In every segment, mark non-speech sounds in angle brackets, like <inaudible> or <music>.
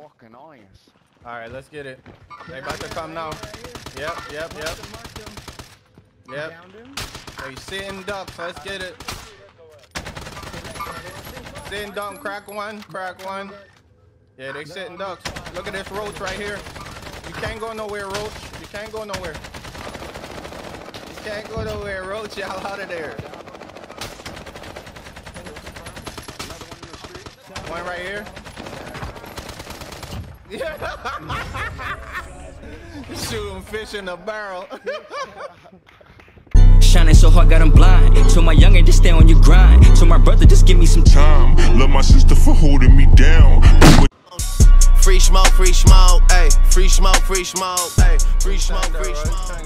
fucking eyes. All right, let's get it. They about to come now. Yep, yep, yep. Yep. They sitting ducks. Let's get it. Sitting duck. Crack one. Crack one. Yeah, they sitting ducks. Look at this roach right here. You can't go nowhere, roach. You can't go nowhere. You can't go nowhere, roach. <laughs> Y'all out of there. One right here. <laughs> Shooting fish in a barrel. <laughs> Shining so hard, got him blind. So my youngin', just stay on your grind. So my brother, just give me some time. Love my sister for holding me down. Free smoke, free smoke, ayy. Free smoke, free smoke, ayy. Free smoke, free smoke.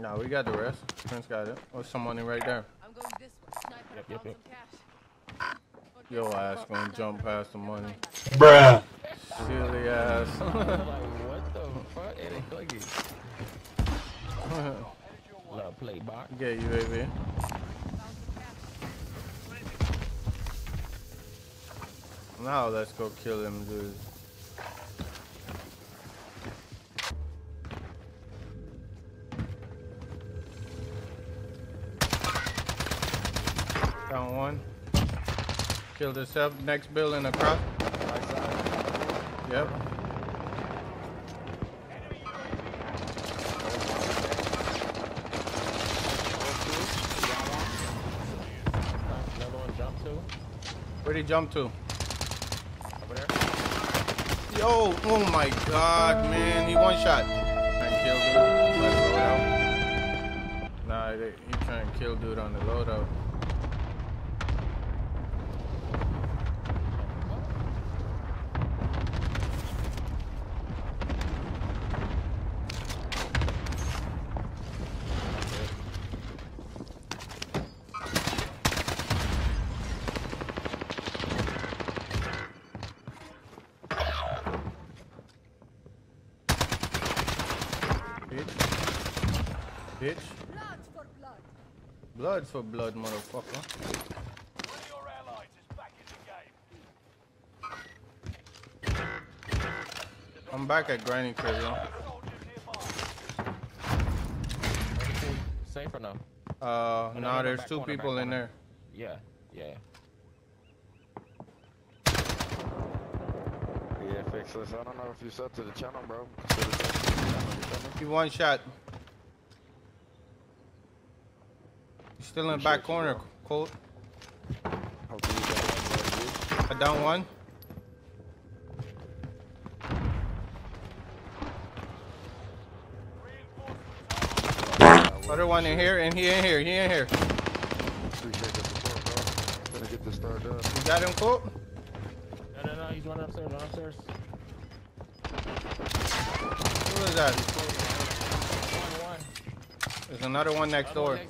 No, we got the rest. Prince got it. Oh, someone in right there. I'm going this way. Sniper, Yep, yep, yep. some. Your ass gonna jump past the money. Bruh. Silly ass. <laughs> like, what the fuck? It ain't cookie. <laughs> Love play box. Get you, baby. Now let's go kill him, dude. Kill this up. Next building across. Yep. Where'd he jump to? Over there. Yo, oh my god, man. He one shot. Trying to kill dude. loadout. Nah, he trying to kill dude on the loadout. Bitch. Blood for blood. Blood for blood, motherfucker. I'm back at Granny Crib, safe or no? Uh, no, nah, no, there's two corner, people in corner. there. Yeah, yeah. Yeah, fix this. I don't know if you sub to the channel, bro. Consider subbing to the channel, you feel me? He one shot. Still in the back corner. Colt. Hope you got one, bro, I down one. Other one in here, and he in here, he in here. dude. Appreciate the support, bro. Gonna get this start done. You got him, Colt? No, no, no. He's running upstairs. Running upstairs. Who is that? There's another one next door.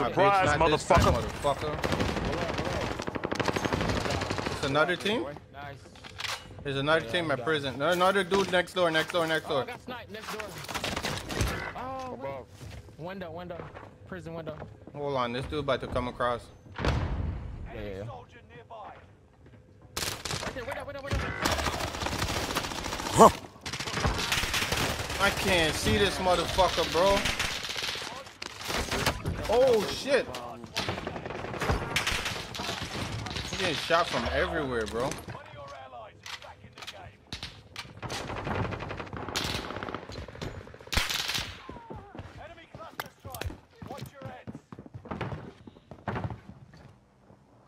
Next door above. Yeah. Nah, Surprise, bitch, not this time, motherfucker. motherfucker. Below, below. It's another team? Nice. There's another Yeah, team I'm at down. prison. No, another dude next door, next door, next Oh, I door. got sniped next door. Oh, wait. Above. Window, window. Prison window. Hold on, this dude about to come across. Yeah, yeah, yeah. Right there, window, window, window. I can't see this motherfucker, bro. Oh shit! I'm getting shot from everywhere, bro.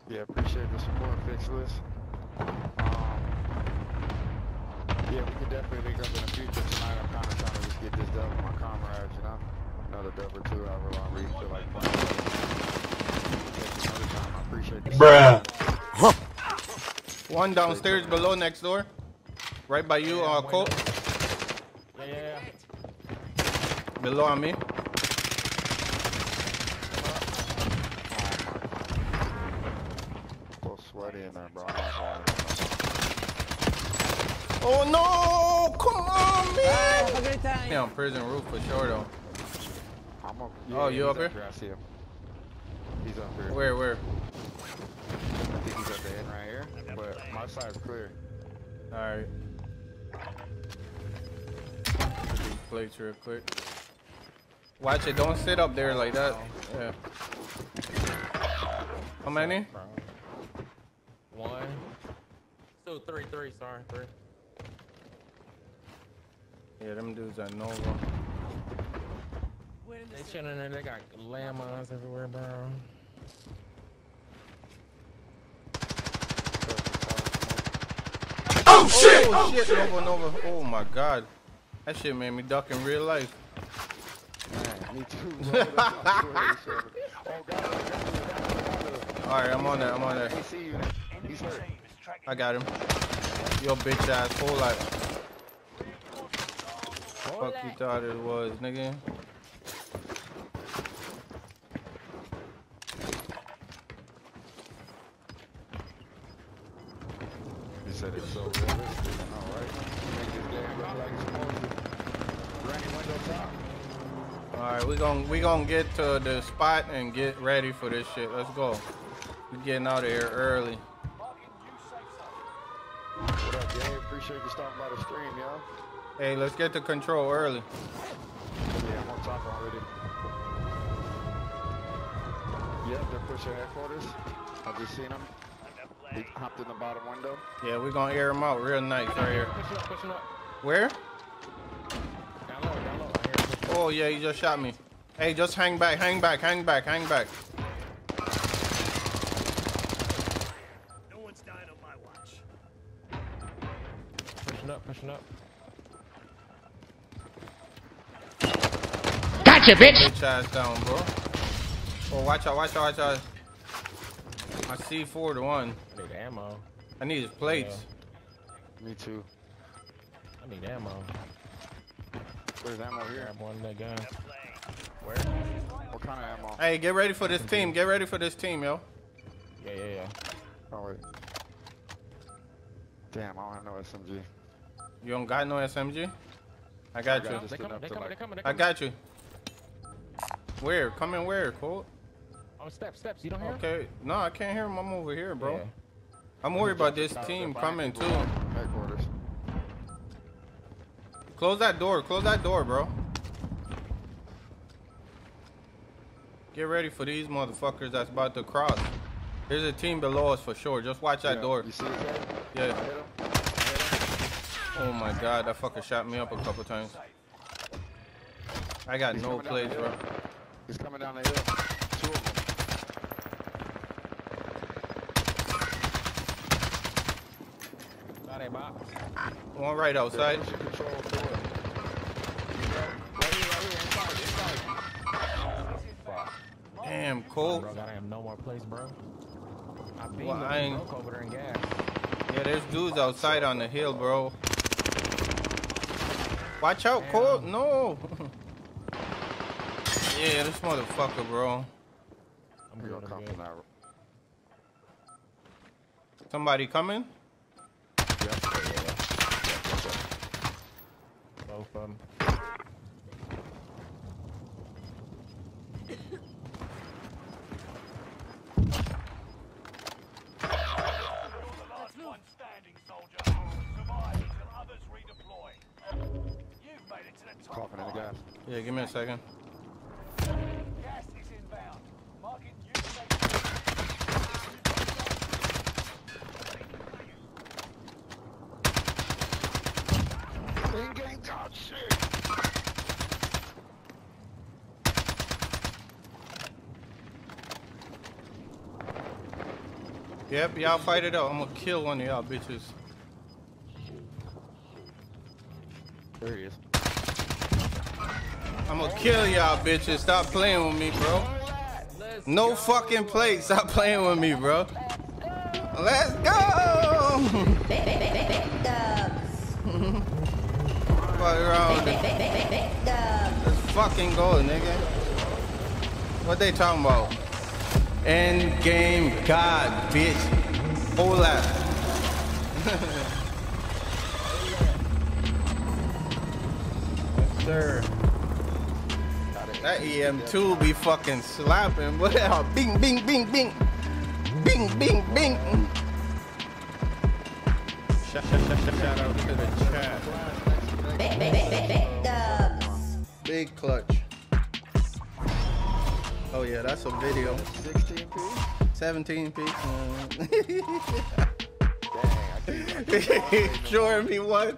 Yeah, appreciate the support, fix. Um, yeah, we can definitely link up in the future tonight. I'm kind of trying to just get this done with my comrades, you know? Another dub or two, however long we feel like playing. Another time. I appreciate this. Bruh. One downstairs below next door. Right by you, uh, Colt. Yeah, yeah, yeah. Below on me. A little sweaty in there, bro. I'm not gonna lie. Oh no! Come on, man! Have a great time. Yeah, on prison roof for sure though. I'm up. Oh, you he's up here? I see him. He's up here. Where, where? I think he's at the end right here. But my side's clear. Alright. Plates real quick. Watch it, don't sit up there oh, like that. Yeah. How many? Bro. One, two, three, three. Sorry, three. Yeah, them dudes are Nova. They chilling there. They got landmines everywhere, bro. Oh shit! Oh shit, Nova, Nova. Oh my god. That shit made me duck in real life. Man, me too. <laughs> <laughs> bro. That's what I'm doing, shit. oh, God. Alright, I'm on that, I'm on that. He see you. He's hurt. I got him. Yo, bitch ass, whole lot. Fuck you thought it was, nigga. He said it's so realistic. I know, right? Make this game look like it's supposed to. Granny window top. Alright, we gon' we gonna get to the spot and get ready for this shit. Let's go. We getting out of here early. What up? Appreciate you stopping by the stream, yo. Hey, let's get to control early. Yeah, I'm on top already. Yep, they're pushing headquarters. I just seen them. He hopped in the bottom window. Yeah, we're gonna air them out real nice right here. Pushing up, pushing up. Where? Oh yeah, he just shot me. Hey, just hang back, hang back, hang back, hang back. No one's dying on my watch. Pushing up, pushing up. Gotcha, Bitch ass down, bro. Oh, watch out, watch out, watch out. I see four to one. I need ammo. I need his plates. Me too. I need ammo. Where's ammo here? Grab one that gun. Where? What kind of ammo? Hey, get ready for this team. Get ready for this team, yo. Yeah, yeah, yeah. Oh, wait. Damn, I don't have no SMG. You don't got no SMG? I got you. Just They coming, enough they coming, they coming, I got you. Where? Come in where, Colt? Oh, steps, steps. You don't hear? 'em? Okay. No, I can't hear him. I'm over here, bro. Yeah. I'm worried about this team coming people too. at Headquarters. Close that door. Close that door, bro. Get ready for these motherfuckers that's about to cross. There's a team below us for sure. Just watch that Yeah, door. You see his? I Yeah. hit him. I hit him. Oh my god, that fucker shot me up a couple times. I got He's no coming down plays, bro. He's coming down the hill. Two of them. Got a box. One right They're outside. Damn, Colt. Bro, gotta have no more place, bro. I beat Well, I ain't- broke over there in gas. Yeah, there's dudes outside on the hill, bro. Watch out, Colt. No. <laughs> yeah, this motherfucker, bro. I'm We good, gonna I'm come good. from that. Somebody coming? Yep. Both of them. Yeah, give me a second. Gas is inbound. New shit. Yep, y'all fight it out. I'm gonna kill one of y'all bitches. There he is. I'm gonna kill y'all bitches. Stop playing with me, bro. No fucking play. Stop playing with me, bro. Let's go. Fuck. Let's fucking go, nigga. What they talking about? End game God, bitch. Hold that. <laughs> yes, sir. That EM2 be fucking slapping. What the hell? Bing, bing, bing, bing. Bing, bing, bing. Shout, shout, shout, shout out to the chat. Big clutch. Oh yeah, that's a video. 16p? 17p. <laughs> Dang, I keep Showing <laughs> me one.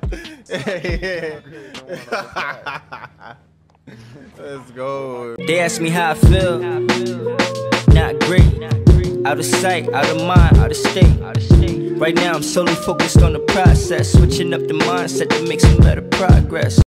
<laughs> Let's go. They ask me how I feel. Not great. Out of sight, out of mind, out of state. Right now, I'm solely focused on the process. Switching up the mindset to make some better progress.